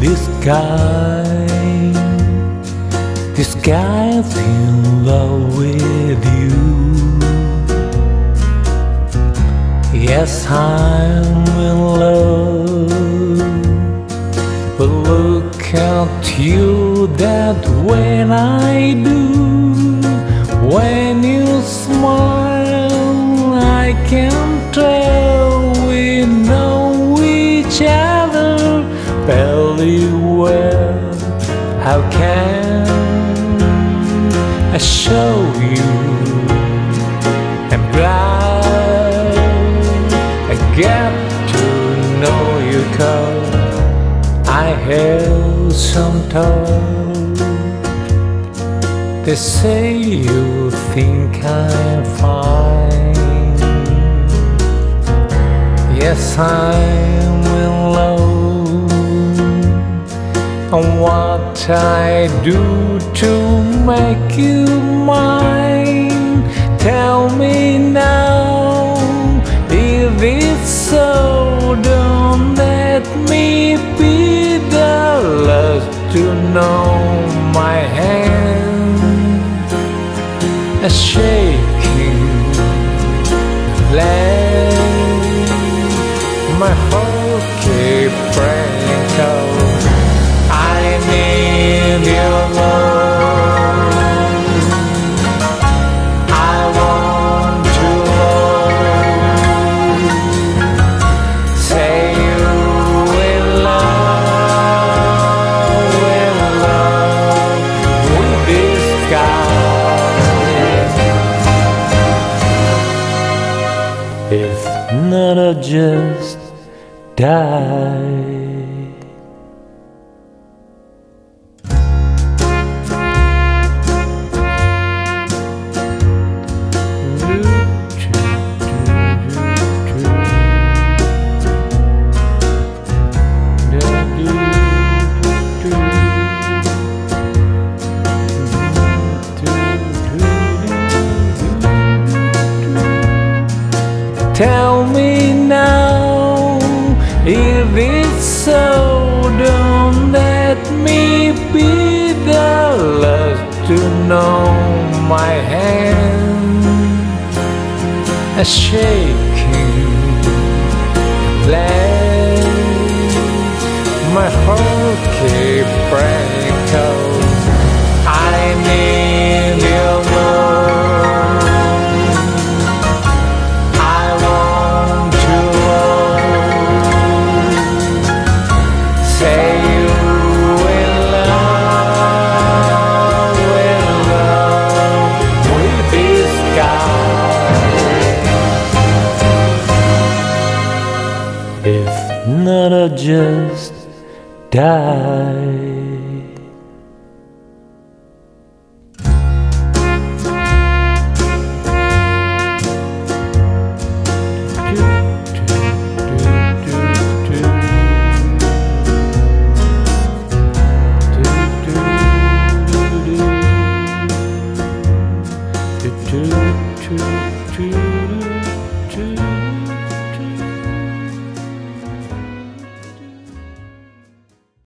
this sky. This guy's in love with you. Yes, I'm in love. But look at you that when I do, when you smile, well. How can I show you? I'm glad I get to know you cause I have some. They say you think I'm fine. Yes, I'm what I do to make you mine? Tell me now if it's so. Don't let me be the last to know my hand a shaking If not, I'll just die. Tell me now if it's so. Don't let me be the last to know my hand a shaking gonna just die. do, do, do, do.